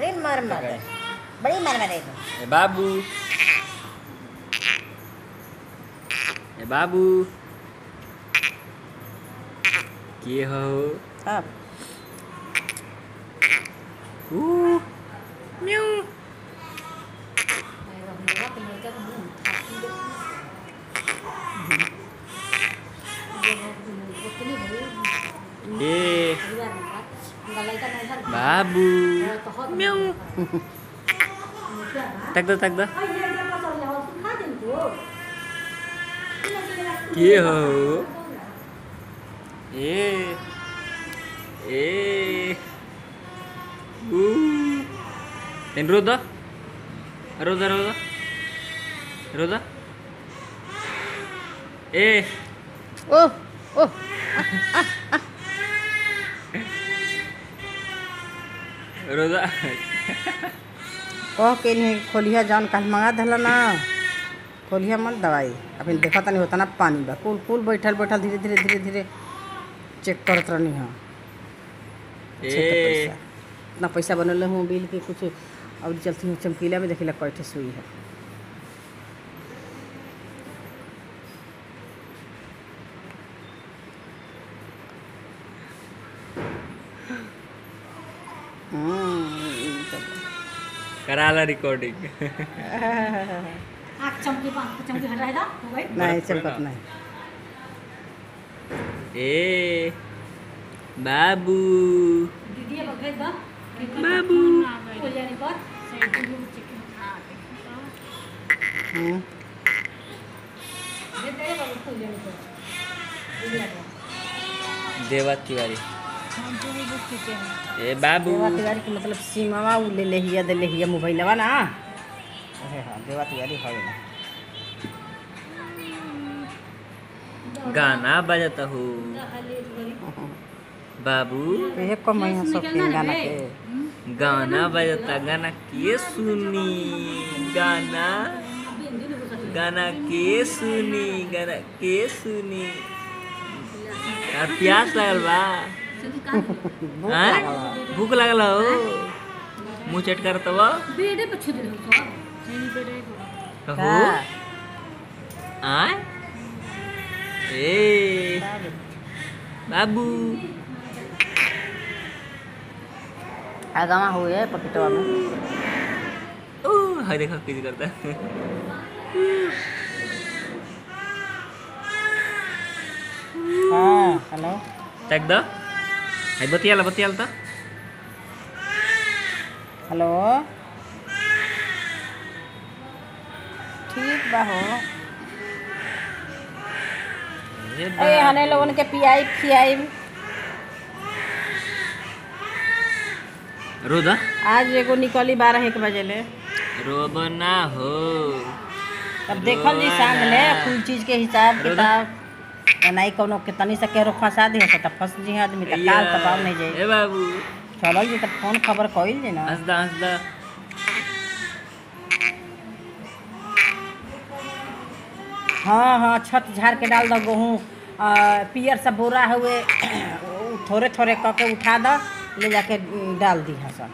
रे मर मर बड़ी मर मरे बाबू। ए बाबू। के हो? अब ऊ म्याऊ ए बाबू म्याऊ तक दो तक दो के हो ए ए ऊ तेन रो दो रो दो रो दो रो दो ए ओह ओह रो दो कह के नहीं खोलिया जान कल मंगा दिला ना। खोलिया मत दवाई। अभी देखा तो नहीं होता ना पानी बा। कुल कुल बैठल बैठल धीरे धीरे धीरे धीरे चेक करत रहनी हाँ। इतना पैसा बनल हूँ बिल के कुछ। और चलती हूँ चमकीला में देखिला कैठे सुई है। करा ला रिकॉर्डिंग आँख चमकी चमकी हो गई? नहीं चमकत नहीं. ए बाबू. दीदी अब भेज दो बाबू. हो? जाने हम्म, देवा तिवारी। ए बाबू। देवा तिवारी के मतलब सीमावा उ ले ले हिया दे ले हिया मोबाइलवा ना। अरे हाँ देवा तिवारी हवे ना। गाना बजाता हूँ। बाबू। ये है शौकीन गाना के। गाना बजाता गाना के सुनी गाना। गाना के सुनी गाना के सुनी। प्यास लगल बा। भूख हाँ? लागल लगल हो? मुँह चट कर तब बेडे पे छू। दे हो हो आय? ए। बाबू। आगामा हुए पकेटवा में। ओ हाय देखो किसी करता है। हाँ हेलो। तक दो। हाय बतियाला बतियाला तो हेलो ठीक बा हो ए ए हने लोगन के पियाई खियाई रोदा आज एगो निकली बारह एक बजे ले रोब ना हो तब देखल जी साँझ ले कुल चीज़ के हिसाब किताब नहीं कोनो के तनी से केरो फंसा दी तो फंस जी आदमी त काल त पाव नहीं जाई ए बाबू। चलल जी त फ़ोन खबर कइल जी ना। हंसदा हंसदा। हाँ हाँ छत झाड़ के डाल दो गेहूँ। पियर सा बोरा हुए थोड़े थोड़े क के उठा दो ले जाके डाल दी हसन।